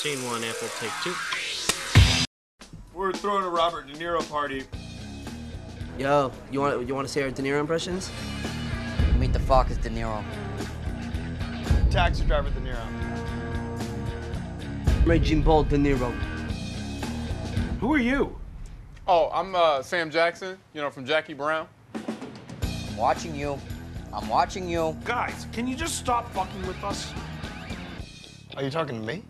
Scene one, Apple, take two. We're throwing a Robert De Niro party. Yo, you want you want to say our De Niro impressions? Meet the fuck is De Niro. Taxi driver De Niro. Raging Bull De Niro. Who are you? Oh, I'm uh, Sam Jackson, you know, from Jackie Brown. I'm watching you. I'm watching you. Guys, can you just stop fucking with us? Are you talking to me?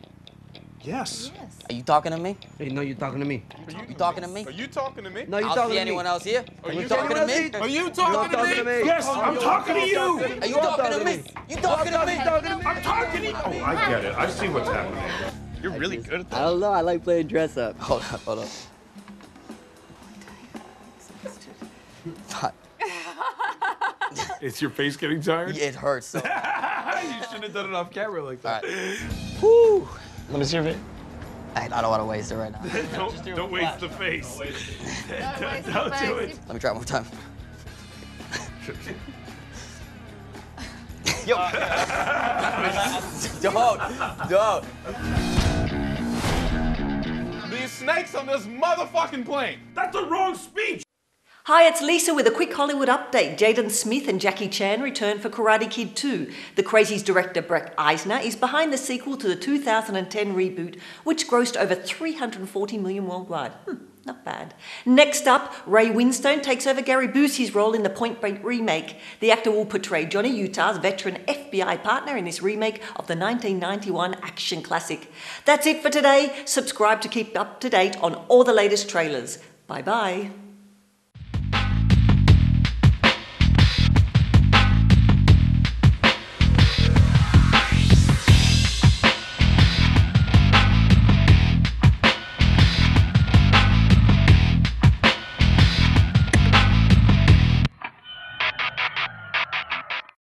Yes. Are you talking to me? Hey, no, you're talking to me. You talking to me? Are you talking to me? No, you I talking see to anyone else here. Are you you talking to me? Are you talking, talking to me. Yes, I'm talking to you. Are you talking to me? You talking to me? I'm talking to you. Oh, I get it. I see what's happening. You're really good at I don't know. I like playing dress up. Hold up, hold up. Fuck. Is your face getting tired? It hurts. So. you shouldn't have done it off camera like that. right. Woo! Let me see your face. I, I don't want to waste it right now. Don't, don't waste the face. don't don't do it. Let me try one more time. Yo. Uh, don't, don't. These snakes on this motherfucking plane. That's the wrong speech. Hi, it's Lisa with a quick Hollywood update. Jaden Smith and Jackie Chan return for Karate Kid 2. The Crazies director Breck Eisner is behind the sequel to the 2010 reboot, which grossed over 340 million worldwide. Hmm, not bad. Next up, Ray Winstone takes over Gary Busey's role in the Point Break remake. The actor will portray Johnny Utah's veteran FBI partner in this remake of the 1991 action classic. That's it for today. Subscribe to keep up to date on all the latest trailers. Bye bye.